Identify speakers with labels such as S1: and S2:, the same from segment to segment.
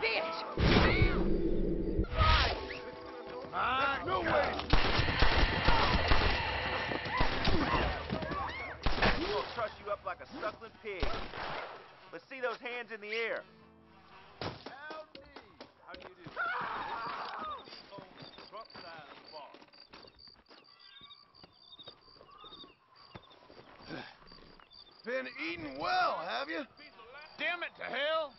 S1: bitch!
S2: Ah, no way!
S3: We'll truss you up like a suckling pig. Let's see those hands in the air. How do you do? Front side of the bar.
S2: Been eating well, have you?
S4: Damn it to hell!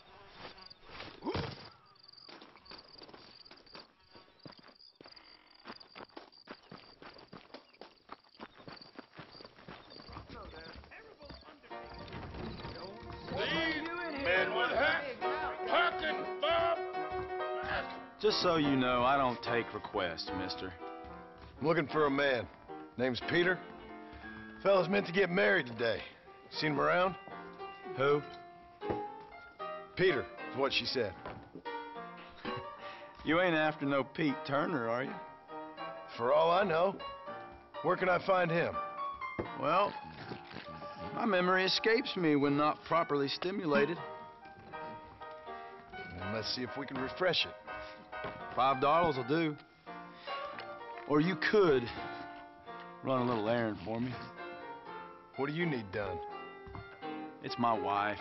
S4: Men with hats, Parkin, Bob.
S5: Just so you know, I don't take requests, mister.
S2: I'm looking for a man. Name's Peter. Fella's meant to get married today. Seen him around?
S5: Who?
S2: Peter, is what she said.
S5: You ain't after no Pete Turner, are you?
S2: For all I know. Where can I find him?
S5: Well, my memory escapes me when not properly stimulated.
S2: Let's see if we can refresh it.
S5: Five dollars will do. Or you could run a little errand for me.
S2: What do you need done?
S5: It's my wife.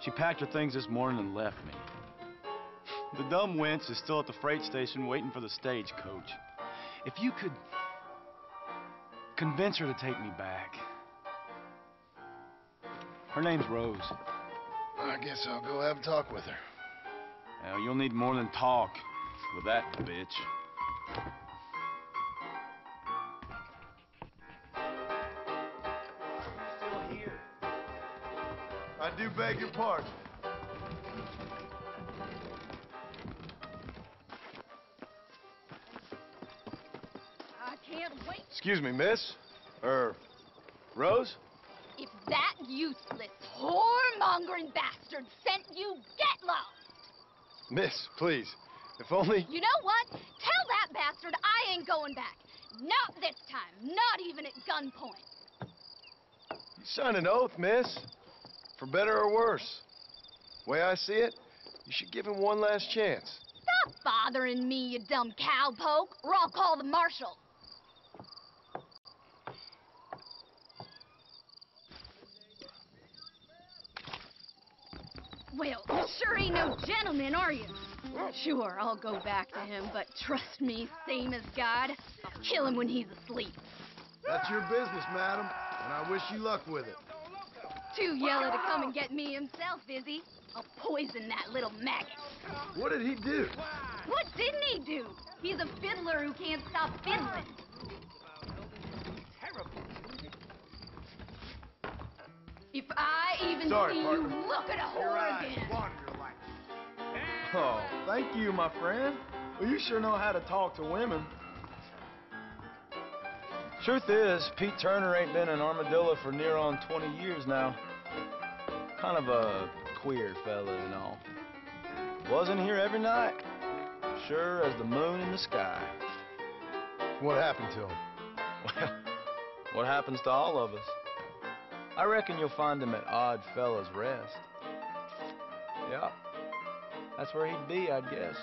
S5: She packed her things this morning and left me. The dumb wench is still at the freight station waiting for the stagecoach. If you could convince her to take me back. Her name's Rose.
S2: I guess I'll go have a talk with her.
S5: Now, you'll need more than talk with that bitch.
S3: Still here.
S2: I do beg your pardon.
S1: I can't wait.
S2: Excuse me, miss. Er, Rose?
S1: If that useless, whoremongering bastard sent you, get lost!
S2: Miss, please. If only...
S1: You know what? Tell that bastard I ain't going back. Not this time. Not even at gunpoint.
S2: You signed an oath, miss. For better or worse. Way I see it, you should give him one last chance.
S1: Stop bothering me, you dumb cowpoke, or I'll call the marshal. Well, you sure ain't no gentleman, are you? Sure, I'll go back to him, but trust me, same as God, I'll kill him when he's asleep.
S2: That's your business, madam, and I wish you luck with it.
S1: Too yellow to come and get me himself, is he? I'll poison that little maggot.
S2: What did he do?
S1: What didn't he do? He's a fiddler who can't stop fiddling. If I even
S2: Sorry,
S1: see
S2: partner.
S1: you look at a whore again.
S5: Oh, thank you, my friend. Well, you sure know how to talk to women. Truth is, Pete Turner ain't been in Armadillo for near on 20 years now. Kind of a queer fella and all. Wasn't here every night. Sure as the moon in the sky.
S2: What happened to him?
S5: Well, what happens to all of us? I reckon you'll find him at Odd Fellows' Rest. Yeah, that's where he'd be, I'd guess.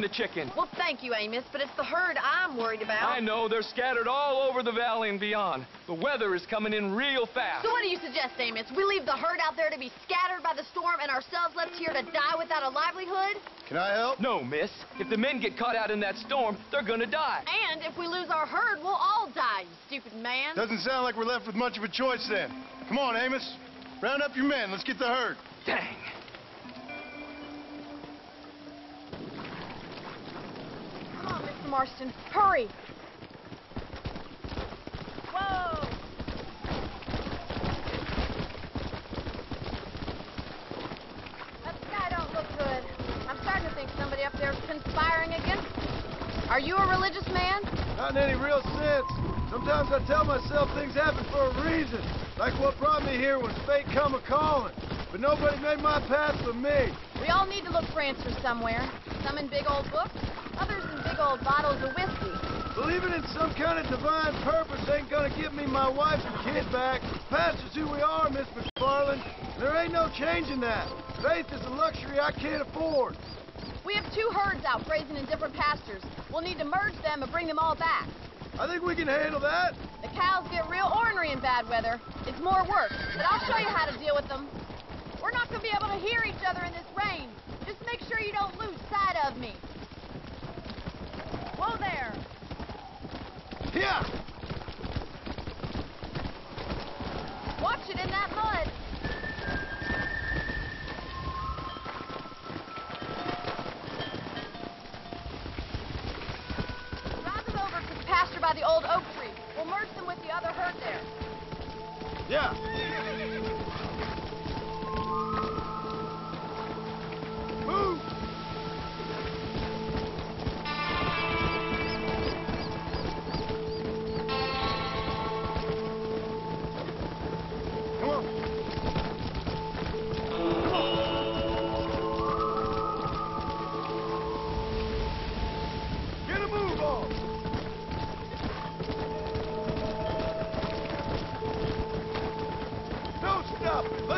S4: Secure and the chicken.
S6: Well, thank you, Amos, but it's the herd I'm worried about.
S4: I know they're scattered all over the valley and beyond. The weather is coming in real fast.
S6: So what do you suggest, Amos? We leave the herd out there to be scattered by the storm and ourselves left here to die without a livelihood?
S2: Can I help?
S4: No, miss. If the men get caught out in that storm, they're gonna die.
S6: And if we lose our herd, we'll all die, you stupid man.
S2: Doesn't sound like we're left with much of a choice then. Come on, Amos. Round up your men. Let's get the herd.
S4: Dang.
S6: Marston. Hurry! Whoa! That sky don't look good. I'm starting to think somebody up there's conspiring against us. Are you a religious man?
S2: Not in any real sense. Sometimes I tell myself things happen for a reason. Like what brought me here was fate come a-calling. But nobody made my path for me.
S6: We all need to look for answers somewhere. Some in big old books, others in big old bottles of whiskey.
S2: Believing in some kind of divine purpose ain't gonna give me my wife and kid back. Past is who we are, Miss MacFarlane. There ain't no changing that. Faith is a luxury I can't afford.
S6: We have two herds out grazing in different pastures. We'll need to merge them and bring them all back.
S2: I think we can handle that.
S6: The cows get real ornery in bad weather. It's more work, but I'll show you how to deal with them. We're not going to be able to hear each other in this rain. Just make sure you don't lose sight of me. Whoa there.
S2: Yeah.
S6: Watch it in that mud. By the old oak tree. We'll merge them with the other herd there.
S2: Yeah.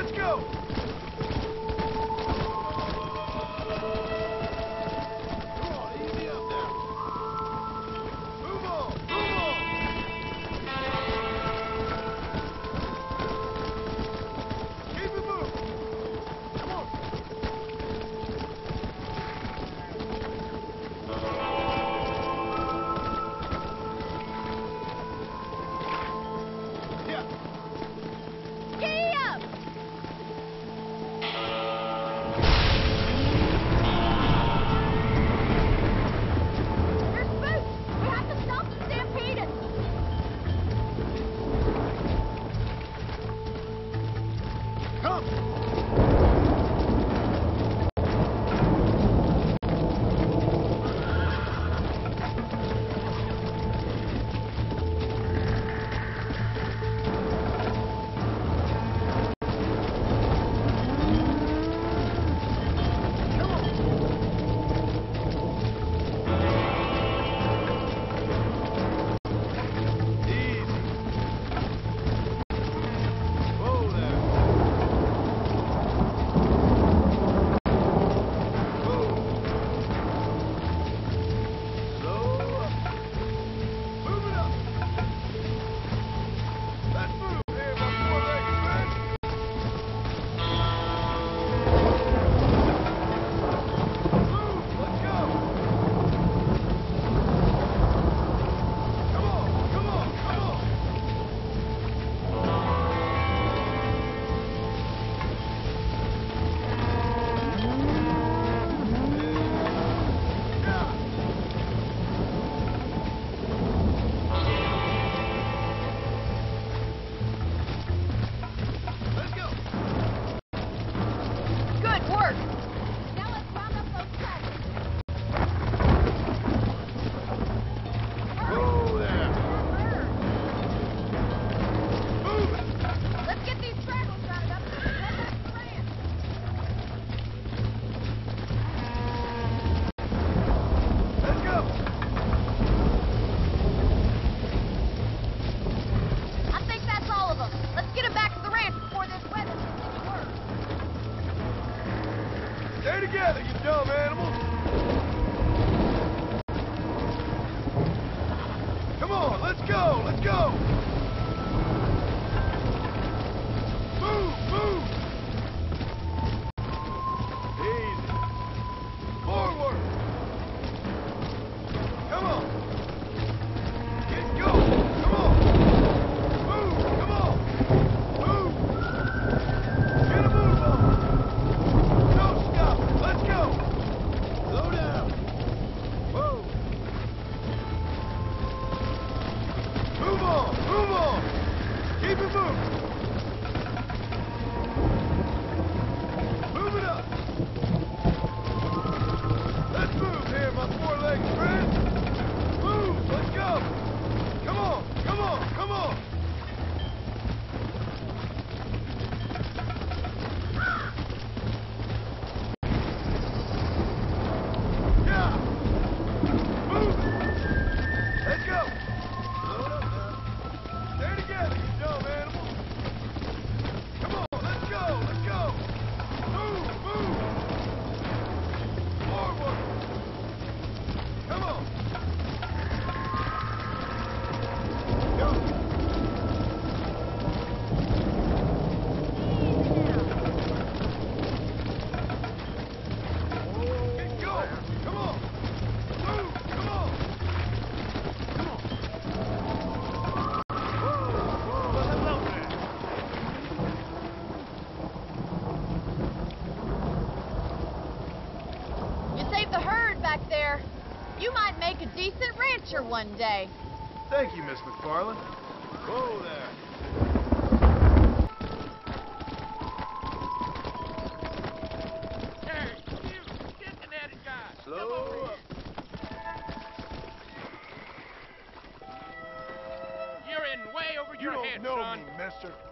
S2: Let's go.
S6: Rancher day.
S2: Thank you, Miss MacFarlane. Whoa there. Slow.
S7: You're in way over
S2: You
S7: your
S2: don't
S7: head,
S2: know
S7: son.
S2: me, mister.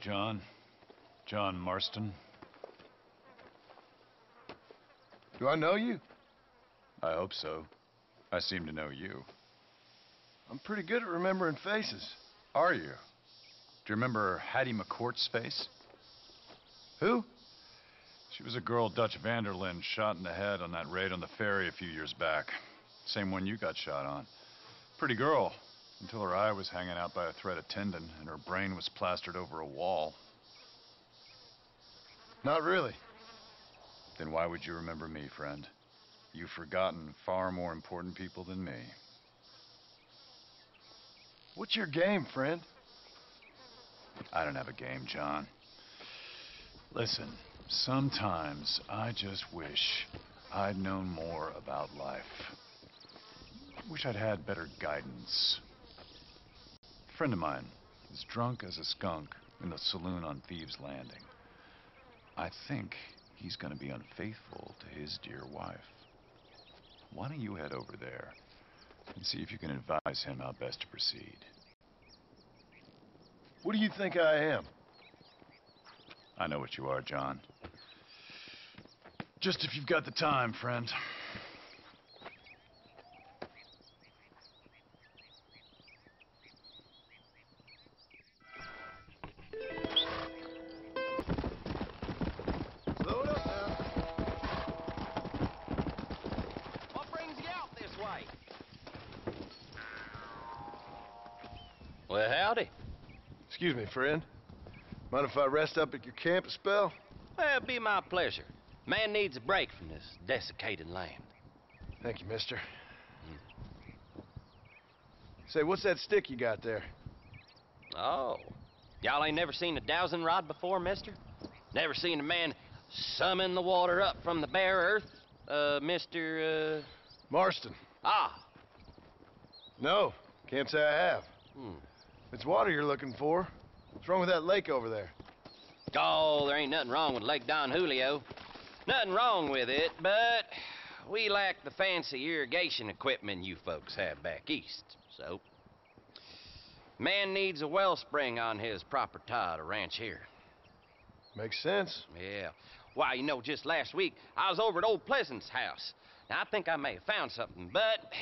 S8: John. John Marston.
S2: Do I know you?
S8: I hope so. I seem to know you.
S2: I'm pretty good at remembering faces.
S8: Are you? Do you remember Hattie McCourt's face?
S2: Who?
S8: She was a girl Dutch van der Linde shot in the head on that raid on the ferry a few years back. Same one you got shot on. Pretty girl, until her eye was hanging out by a thread of tendon and her brain was plastered over a wall.
S2: Not really.
S8: Then why would you remember me, friend? You've forgotten far more important people than me.
S2: What's your game, friend?
S8: I don't have a game, John. Listen, sometimes I just wish I'd known more about life. Wish I'd had better guidance. A friend of mine is drunk as a skunk in the saloon on Thieves' Landing. I think he's going to be unfaithful to his dear wife. Why don't you head over there and see if you can advise him how best to proceed?
S2: What do you think I am?
S8: I know what you are, John. Just if you've got the time, friend.
S2: Excuse me, friend. Mind if I rest up at your camp a spell?
S9: Well, it'd be my pleasure. Man needs a break from this desiccated land.
S2: Thank you, mister. Say, what's that stick you got there?
S9: Oh. Y'all ain't never seen a dowsing rod before, mister? Never seen a man summon the water up from the bare earth? Uh, Mr. Uh...
S2: Marston.
S9: Ah.
S2: No, can't say I have.
S9: Hmm.
S2: It's water you're looking for. What's wrong with that lake over there?
S9: Oh, there ain't nothing wrong with Lake Don Julio. Nothing wrong with it, but we lack the fancy irrigation equipment you folks have back east. So, man needs a wellspring on his property to ranch here.
S2: Makes sense.
S9: Yeah. Why, you know, just last week I was over at old Pleasant's house. Now I think I may have found something, but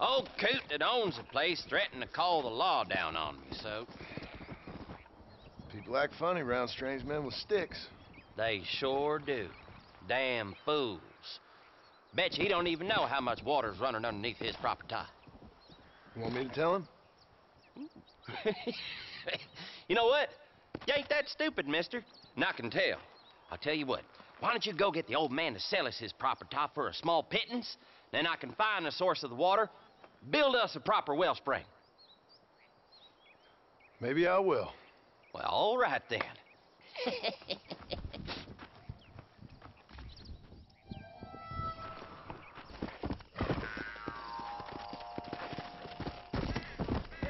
S9: old coot that owns the place threatened to call the law down on me. So
S2: People act funny around strange men with sticks.
S9: they sure do. Damn fools. Bet you he don't even know how much water's running underneath his property.
S2: You want me to tell him?
S9: you know what? You ain't that stupid, mister. And I can tell. I'll tell you what. Why don't you go get the old man to sell us his property for a small pittance? Then I can find the source of the water, build us a proper wellspring.
S2: Maybe I will.
S9: Well, all right then.
S3: This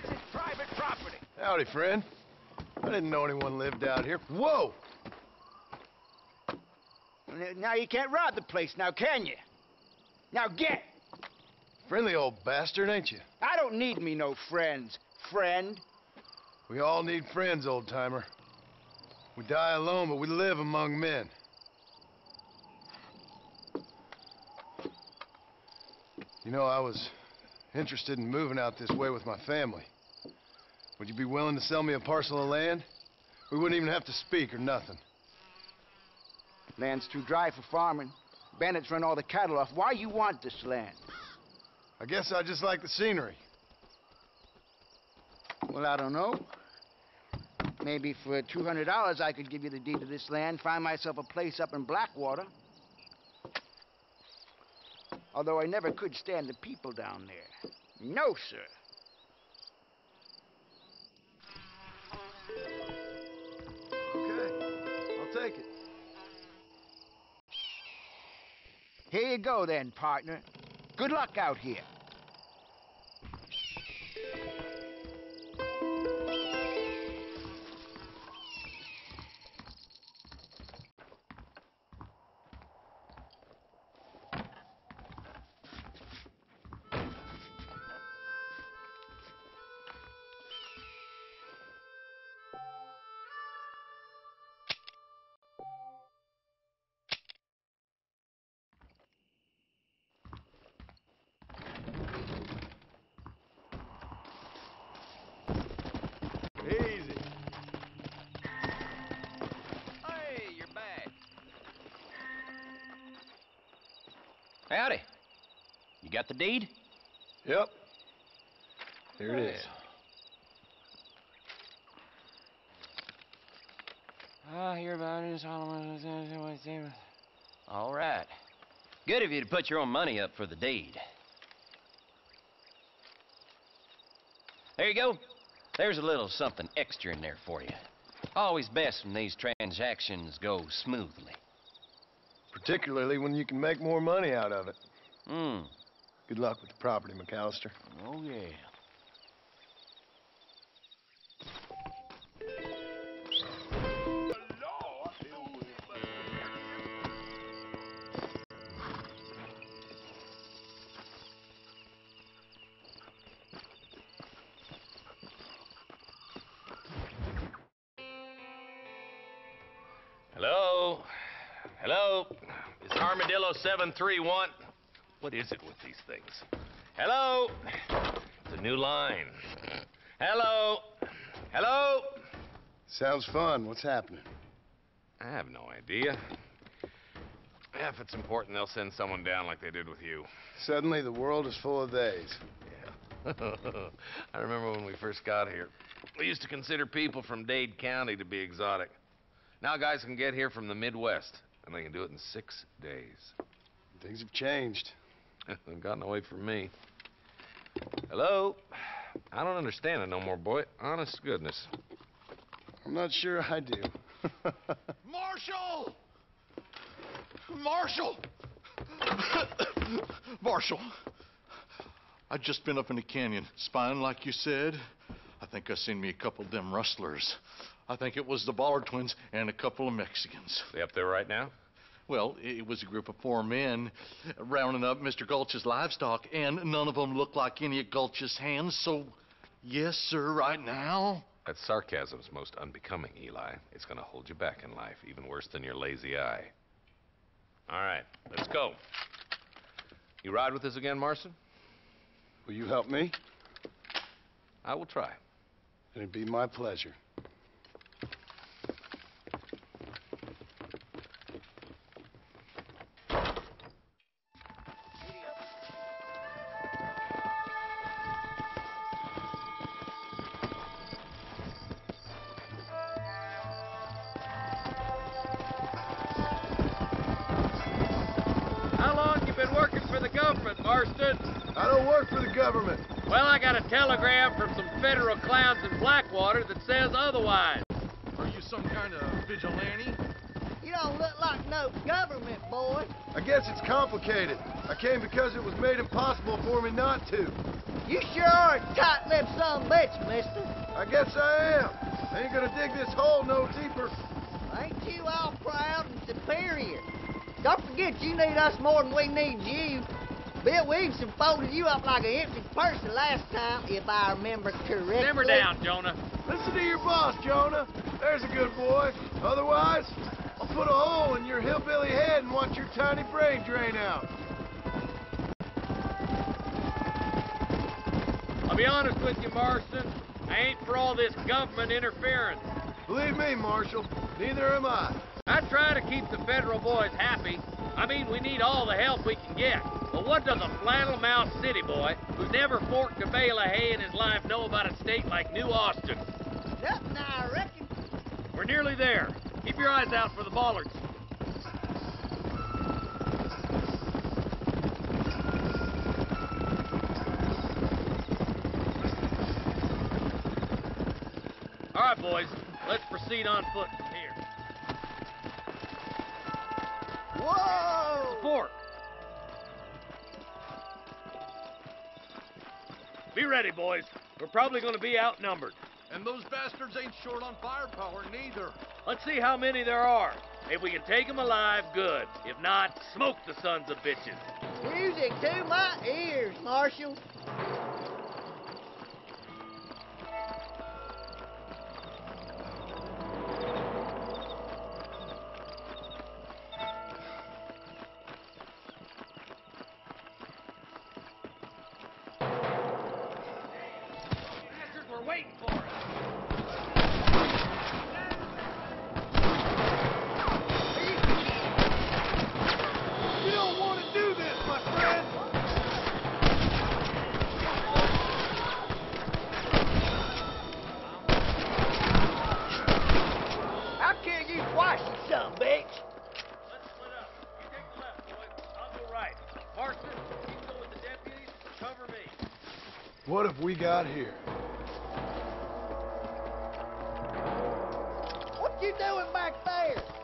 S3: is private property.
S2: Howdy, friend. I didn't know anyone lived out here. Whoa!
S10: Now you can't rob the place now, can you? Now get!
S2: Friendly old bastard, ain't you?
S10: I don't need me no friends, friend.
S2: We all need friends, old timer. We die alone, but we live among men. You know, I was interested in moving out this way with my family. Would you be willing to sell me a parcel of land? We wouldn't even have to speak or nothing.
S10: Land's too dry for farming. Bandits run all the cattle off. Why you want this land?
S2: I guess I just like the scenery.
S10: Well, I don't know. Maybe for $200 I could give you the deed to this land, find myself a place up in Blackwater. Although I never could stand the people down there. No, sir.
S2: Okay, I'll take it.
S10: Here you go then, partner. Good luck out here.
S9: Howdy. You got the deed?
S2: Yep. Here it is.
S9: I hear about it. All right. Good of you to put your own money up for the deed. There you go. There's a little something extra in there for you. Always best when these transactions go smoothly.
S2: Particularly when you can make more money out of it.
S9: Hmm.
S2: Good luck with the property, McAllister.
S9: Oh, yeah.
S7: Hello? Hello? Armadillo 731? What is it with these things? Hello? It's a new line. Hello? Hello?
S2: Sounds fun. What's happening?
S7: I have no idea. Yeah, if it's important, they'll send someone down like they did with you.
S2: Suddenly, the world is full of days.
S7: Yeah. I remember when we first got here. We used to consider people from Dade County to be exotic. Now guys can get here from the Midwest, and they can do it in six days.
S2: Things have changed.
S7: They've gotten away from me. Hello? I don't understand it no more, boy. Honest goodness.
S2: I'm not sure I do.
S11: Marshal! Marshal! Marshal! I just been up in the canyon, spying like you said. I think I seen me a couple of them rustlers. I think it was the Bollard twins and a couple of Mexicans.
S7: They up there right now?
S11: Well, it was a group of four men rounding up Mr. Gulch's livestock, and none of them looked like any of Gulch's hands, so yes, sir, right now.
S7: That sarcasm's most unbecoming, Eli. It's gonna hold you back in life, even worse than your lazy eye. All right, let's go. You ride with us again, Marston?
S2: Will you help me?
S7: I will try.
S2: It'd be my pleasure. Impossible for me not to.
S12: You sure are a tight-lipped son of a bitch, mister.
S2: I guess I am. I ain't gonna dig this hole no deeper.
S12: Ain't you all proud and superior? Don't forget you need us more than we need you. Bill Williamson folded you up like an empty purse the last time, if I remember correctly.
S7: Simmer down, Jonah.
S2: Listen to your boss, Jonah. There's a good boy. Otherwise, I'll put a hole in your hillbilly head and watch your tiny brain drain out.
S13: Be honest with you, Marston. I ain't for all this government interference.
S2: Believe me, Marshal, neither am I.
S13: I try to keep the federal boys happy. I mean, we need all the help we can get. But what does a flannel-mouthed city boy who's never forked a bale of hay in his life know about a state like New Austin?
S12: Nothing, I reckon.
S13: We're nearly there. Keep your eyes out for the bollards. Right, boys. Let's proceed on foot from here.
S12: Whoa!
S13: Fort. Be ready, boys. We're probably going to be outnumbered.
S11: And those bastards ain't short on firepower neither.
S13: Let's see how many there are. If we can take them alive, good. If not, smoke the sons of bitches.
S12: Music to my ears, Marshal.
S2: Got here?
S12: What you doing back there?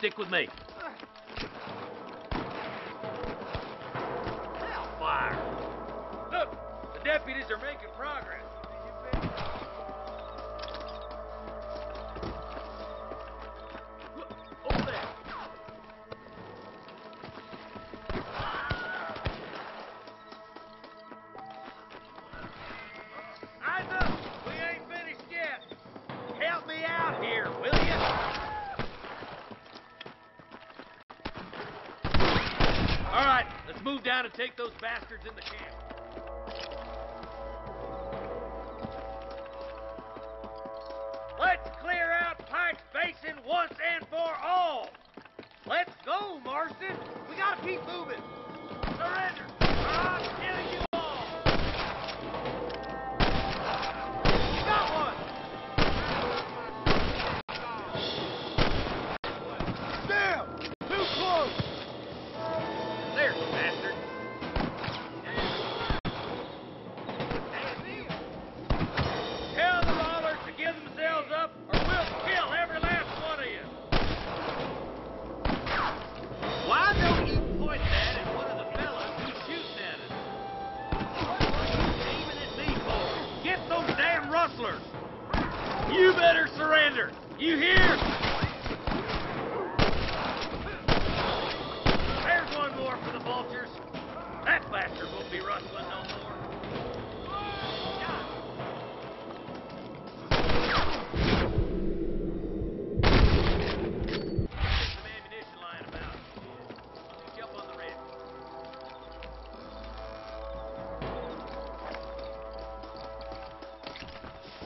S13: Stick with me. Down and take those bastards in the camp. Let's clear out Pike's Basin once and for all. Let's go, Marston. We gotta keep moving. Better surrender. You hear? There's one more for the vultures. That bastard won't be rustling no more.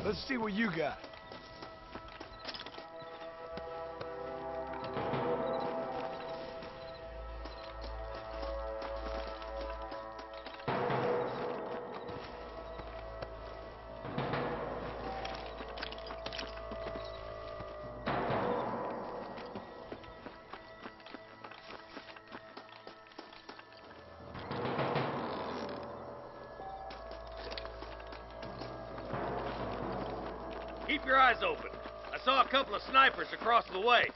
S2: Let's see what you got.
S13: Snipers across the way.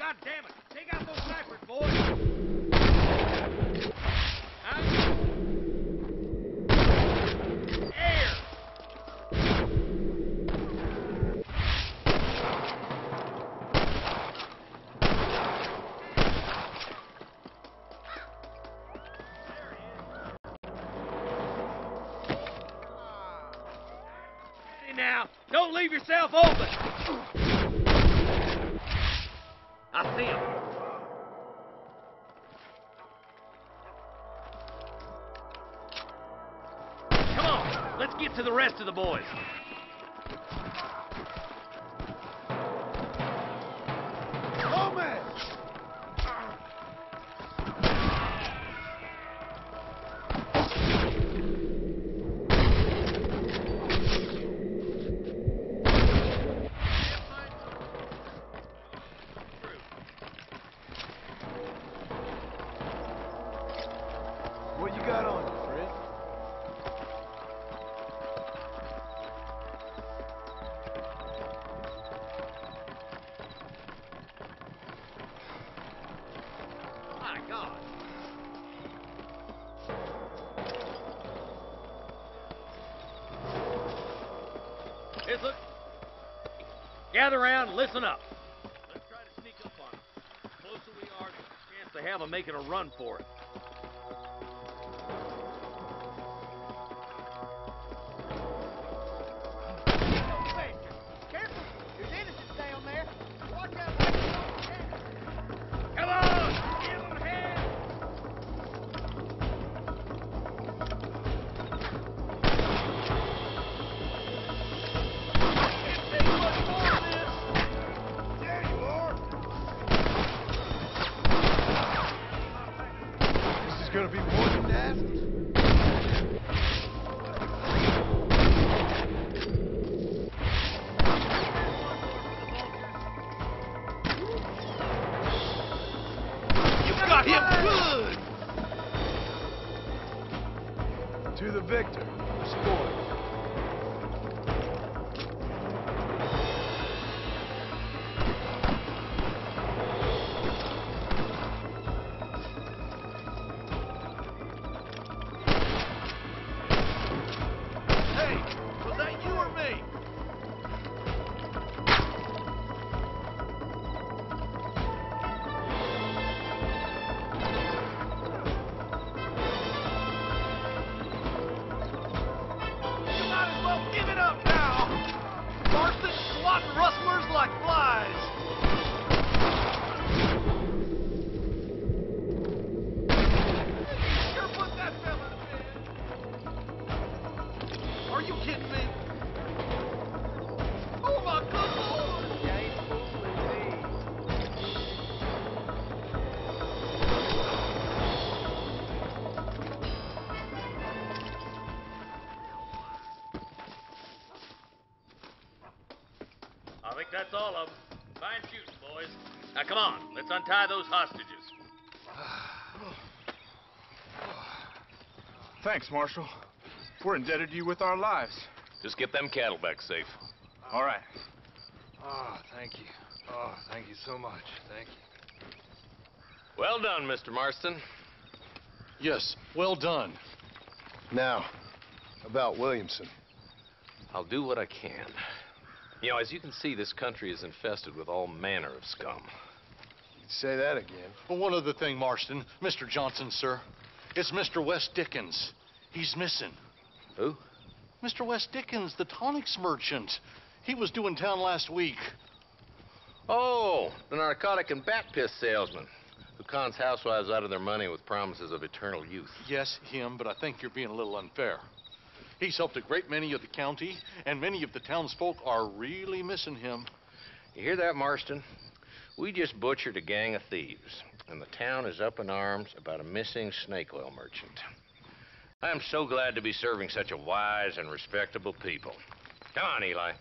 S13: God damn it! Take out those snipers, boys! Huh? Ah. Now. Don't leave yourself open. Boys. God. Look. Gather around listen up. Let's try to sneak up on them. The closer we are, the chance they have of making a run for it. Come on, let's untie those hostages.
S14: Thanks, Marshal. We're indebted to you with our lives.
S7: Just get them cattle back safe.
S14: All right.
S4: Oh, thank you. Oh, thank you so much. Thank you.
S7: Well done, Mr. Marston.
S11: Yes, well done.
S2: Now, about Williamson.
S7: I'll do what I can. You know, as you can see, this country is infested with all manner of scum.
S2: Say that again.
S11: Well, one other thing, Marston. Mr. Johnson, sir. It's Mr. West Dickens. He's missing.
S7: Who?
S11: Mr. West Dickens, the tonics merchant. He was due in town last week.
S7: Oh, the narcotic and bat piss salesman who cons housewives out of their money with promises of eternal youth.
S11: Yes, him, but I think you're being a little unfair. He's helped a great many of the county, and many of the townsfolk are really missing him.
S7: You hear that, Marston? We just butchered a gang of thieves, and the town is up in arms about a missing snake oil merchant. I am so glad to be serving such a wise and respectable people. Come on, Eli.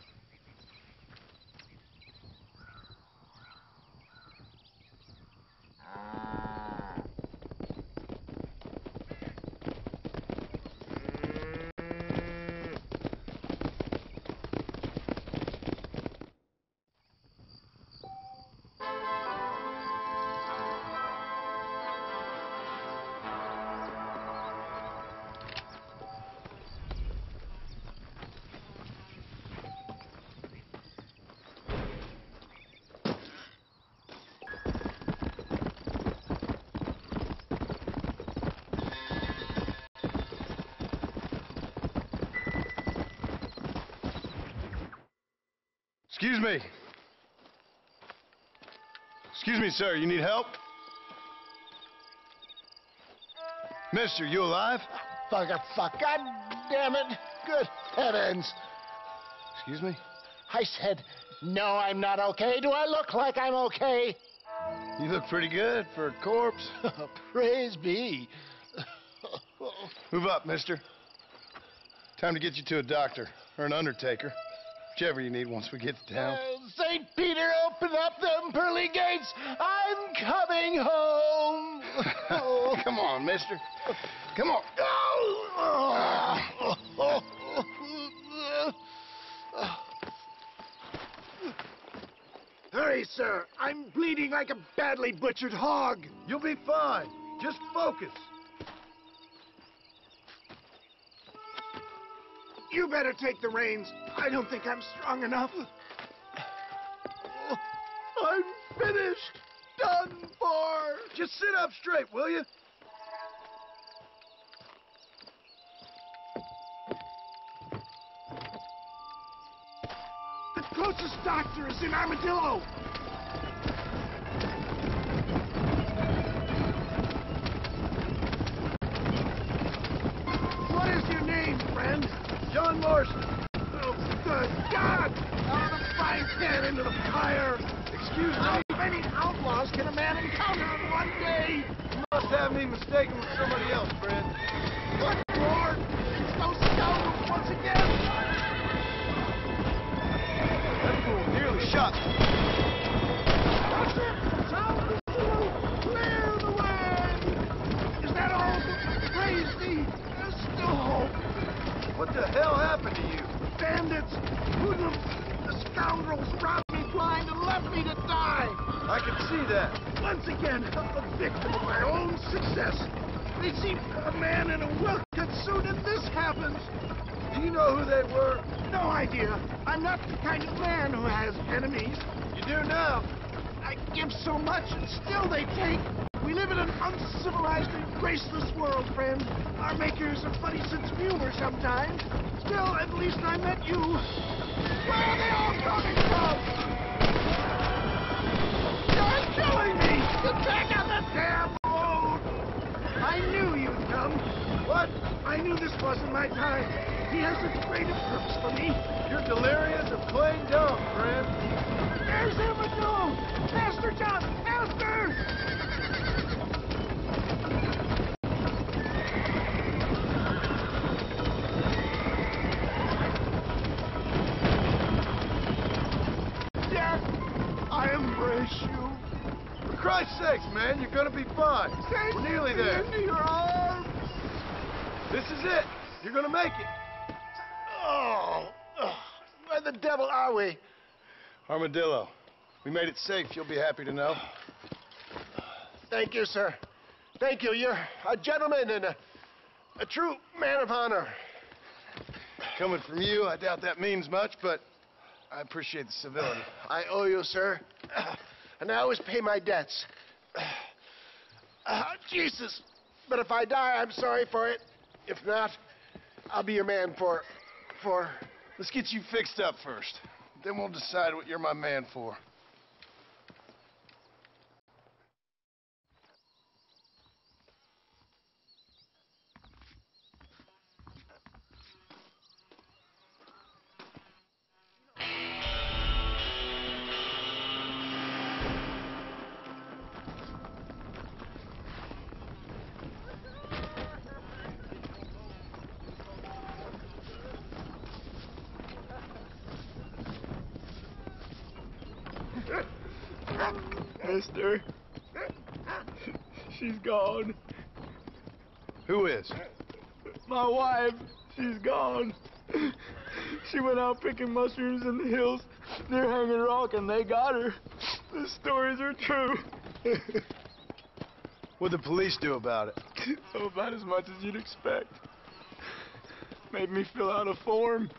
S2: Excuse me. Excuse me, sir. You need help? Mister, you alive?
S15: Fuck, fuck, God damn it. Good heavens.
S2: Excuse me?
S15: I said, no, I'm not okay. Do I look like I'm okay?
S2: You look pretty good for a corpse.
S15: Praise be.
S2: Move up, mister. Time to get you to a doctor or an undertaker. Whichever you need once we get to town.
S15: Uh, St. Peter, open up them pearly gates. I'm coming home.
S2: Come on, mister. Come on.
S15: Hurry, sir. I'm bleeding like a badly butchered hog.
S2: You'll be fine. Just focus.
S15: You better take the reins. I don't think I'm strong enough. Oh, I'm finished. Done for.
S2: Just sit up straight, will you?
S15: The closest doctor is in Armadillo. What is your name, friend?
S2: John Marston.
S15: Good God! Out of the frying pan into the fire.
S2: Excuse me.
S15: How many outlaws can a man encounter in one day?
S2: You must have me mistaken with somebody else, friend.
S15: Good Lord! It's those scoundrels once again!
S2: That fool nearly shot me.
S15: That's it! Sound! Clear the way! Is that all? Praise thee! There's still hope!
S2: What the hell happened to you?
S15: Bandits! Hoodlums! The scoundrels robbed me blind and left me to die!
S2: I can see that.
S15: Once again, a victim of my own success. They seem a man in a well-cut suit, and this happens.
S2: Do you know who they were?
S15: No idea. I'm not the kind of man who has enemies.
S2: You do now.
S15: I give so much, and still they take. We live in an uncivilized and graceless world, friend. Our makers a funny sense of humor sometimes. Still, at least I met you. I knew you'd come.
S2: What?
S15: I knew this wasn't my time. He has a greater purpose for me.
S2: You're delirious and plain dumb, gonna make it.
S15: Oh, oh, where the devil are we?
S2: Armadillo. We made it safe, you'll be happy to know.
S15: Thank you, sir. Thank you. You're a gentleman and a, a true man of honor.
S2: Coming from you, I doubt that means much, but I appreciate the civility.
S15: I owe you, sir. And I always pay my debts. Uh, Jesus. But if I die, I'm sorry for it. If not, I'll be your man for. for.
S2: Let's get you fixed up first. Then we'll decide what you're my man for.
S16: Mister. She's gone.
S2: Who is?
S16: My wife, she's gone. She went out picking mushrooms in the hills near Hanging Rock and they got her. The stories are true.
S2: What'd the police do about it?
S16: oh, about as much as you'd expect. Made me fill out a form.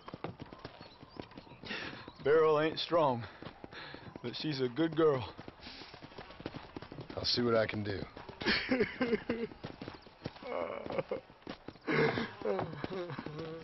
S16: Beryl ain't strong, but she's a good girl.
S2: See what I can do.